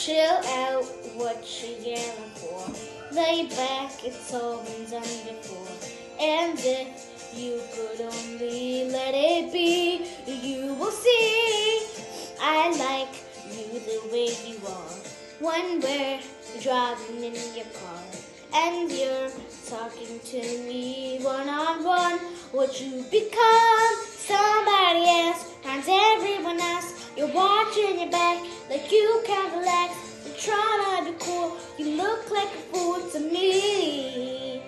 Chill out, what you yelling for? Lay back, it's all been done before. And if you could only let it be, you will see. I like you the way you are. When we're driving in your car and you're talking to me one on one, would you become somebody else? Times everyone else, you're watching your back like you can't relax. You're trying to be cool, you look like a fool to me.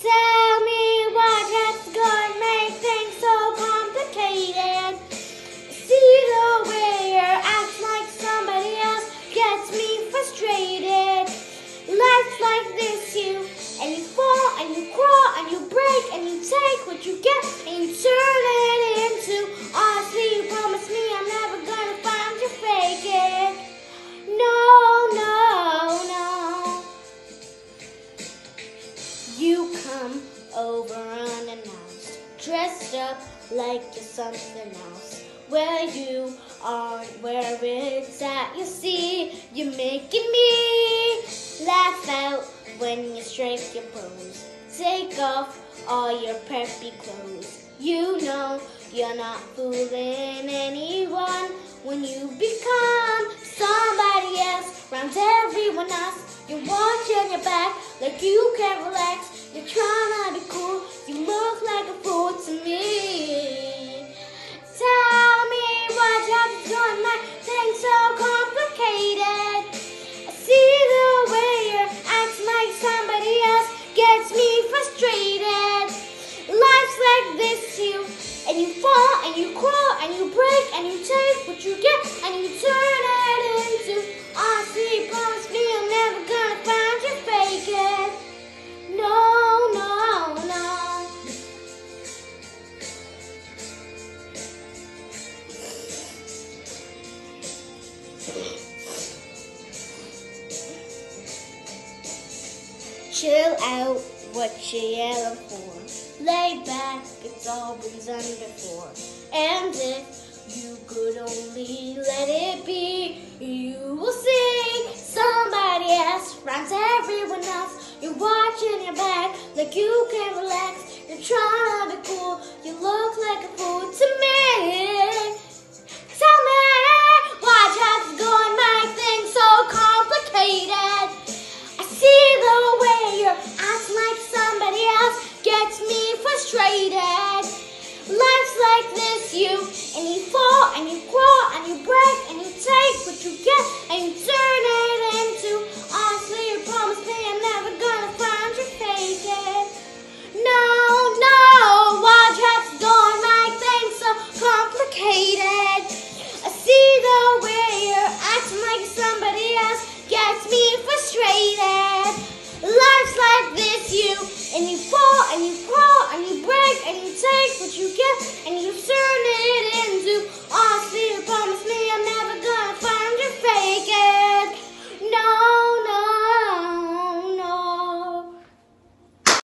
Tell dressed up like you're something else. Where you aren't where it's at, you see, you're making me laugh out when you strike your pose. Take off all your preppy clothes. You know you're not fooling anyone when you become somebody else. Round everyone else, you're watching your back like you can't relax. You're trying to be cool, you look like a fool like this, you and you fall and you crawl and you break and you take what you get and you turn it into honestly. Promise me I'm never gonna find you faking. No, no, no. Chill out, what you yelling for? Lay back, it's all been done before. And if you could only let it be, you will see somebody else runs everyone else. You're watching your back like you can't relax. You're trying to be cool, you look like a fool frustrated. Life's like this, you and you fall and you crawl and you break and you take what you get and you turn